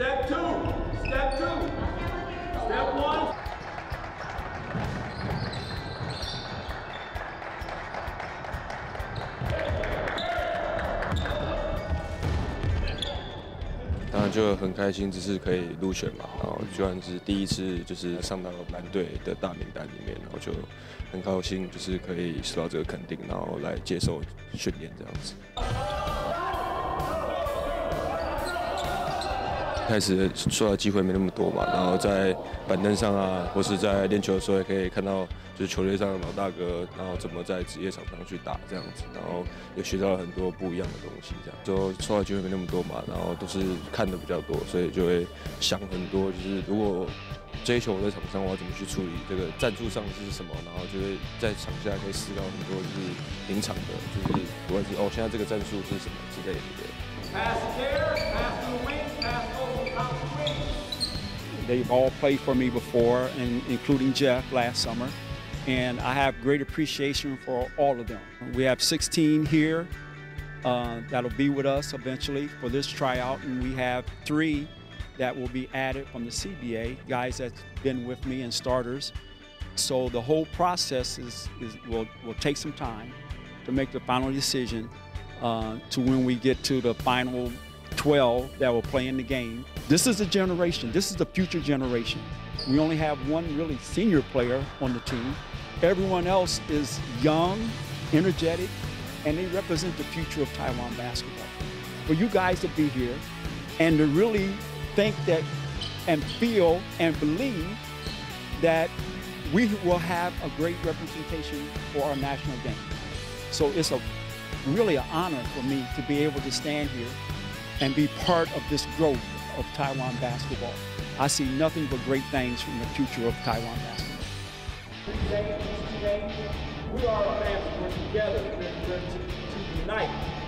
Step two. Step two. Step one. 当然就很开心，只是可以入选嘛，然后就算是第一次就是上到蓝队的大名单里面，然后就很高兴，就是可以受到这个肯定，然后来接受训练这样子。开始受到机会没那么多嘛，然后在板凳上啊，或是在练球的时候，也可以看到就是球队上的老大哥，然后怎么在职业场上去打这样子，然后也学到了很多不一样的东西。这样就受到机会没那么多嘛，然后都是看的比较多，所以就会想很多，就是如果追求我在场上，我要怎么去处理这个战术上是什么，然后就会在场下可以思考很多，就是临场的，就是不管是哦，现在这个战术是什么之类的。They've all played for me before, and including Jeff last summer. And I have great appreciation for all of them. We have 16 here uh, that'll be with us eventually for this tryout, and we have three that will be added from the CBA, guys that's been with me and starters. So the whole process is, is will, will take some time to make the final decision uh, to when we get to the final 12 that were playing the game. This is a generation. This is the future generation. We only have one really senior player on the team. Everyone else is young, energetic, and they represent the future of Taiwan basketball. For you guys to be here and to really think that and feel and believe that we will have a great representation for our national game. So it's a really an honor for me to be able to stand here and be part of this growth of Taiwan basketball. I see nothing but great things from the future of Taiwan basketball. We are a family. Together. To, to unite.